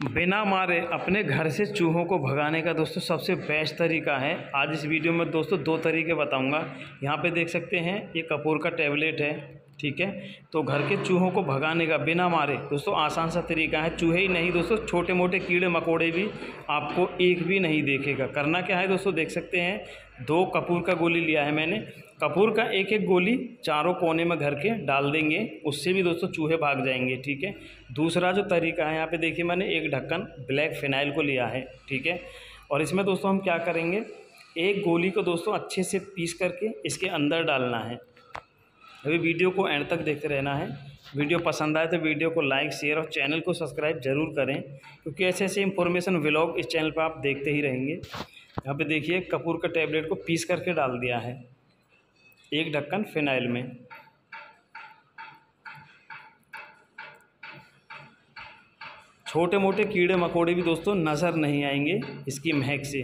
बिना मारे अपने घर से चूहों को भगाने का दोस्तों सबसे बेस्ट तरीका है। आज इस वीडियो में दोस्तों दो तरीके बताऊँगा। यहाँ पे देख सकते हैं, ये कपूर का टैबलेट है। ठीक है? तो घर के चूहों को भगाने का, बिना मारे। दोस्तों, आसान सा तरीका है। चूहे ही नहीं, दोस्तों छोटे मोटे कीड़े मकोड़े भी आपको एक भी नहीं देखेगा। करना क्या है दोस्तों, देख सकते हैं। दो कपूर का गोली लिया है मैंने। कपूर का एक एक गोली चारों कोने में घर के डाल देंगे। उससे भी दोस्तों चूहे भाग जाएँगे, ठीक है? दूसरा जो तरीका है, यहाँ पे देखिए मैंने एक ढक्कन ब्लैक फिनाइल को लिया है, ठीक है? और इसमें दोस्तों हम क्या करेंगे? एक गोली को दोस्तों अच्छे से पीस करके इसके अंदर डालना है। अभी वीडियो को एंड तक देखते रहना है। वीडियो पसंद आए तो वीडियो को लाइक, शेयर और चैनल को सब्सक्राइब ज़रूर करें, क्योंकि ऐसे ऐसे इंफॉर्मेशन व्लॉग इस चैनल पर आप देखते ही रहेंगे। यहाँ पे देखिए, कपूर का टैबलेट को पीस करके डाल दिया है, एक ढक्कन फिनाइल में। छोटे मोटे कीड़े मकोड़े भी दोस्तों नज़र नहीं आएँगे इसकी महक से।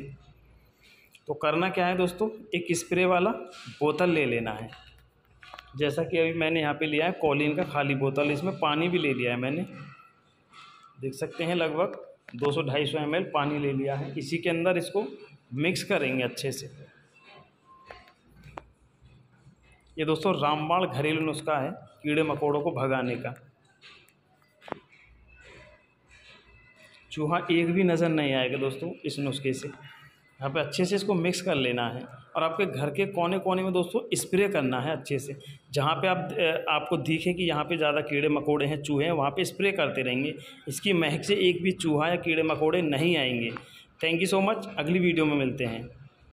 तो करना क्या है दोस्तों, एक स्प्रे वाला बोतल ले लेना है। जैसा कि अभी मैंने यहाँ पे लिया है, कॉलिन का खाली बोतल, इसमें पानी भी ले लिया है मैंने। देख सकते हैं लगभग 200-250 एम पानी ले लिया है। इसी के अंदर इसको मिक्स करेंगे अच्छे से। ये दोस्तों रामबाण घरेलू नुस्खा है, कीड़े मकोड़ों को भगाने का। चूहा एक भी नज़र नहीं आएगा दोस्तों इस नुस्खे से। यहाँ पे अच्छे से इसको मिक्स कर लेना है और आपके घर के कोने कोने में दोस्तों स्प्रे करना है अच्छे से। जहाँ पे आप आपको दिखे कि यहाँ पे ज़्यादा कीड़े मकोड़े हैं, चूहे हैं, वहाँ पे स्प्रे करते रहेंगे। इसकी महक से एक भी चूहा या कीड़े मकोड़े नहीं आएँगे। थैंक यू सो मच अगली वीडियो में मिलते हैं।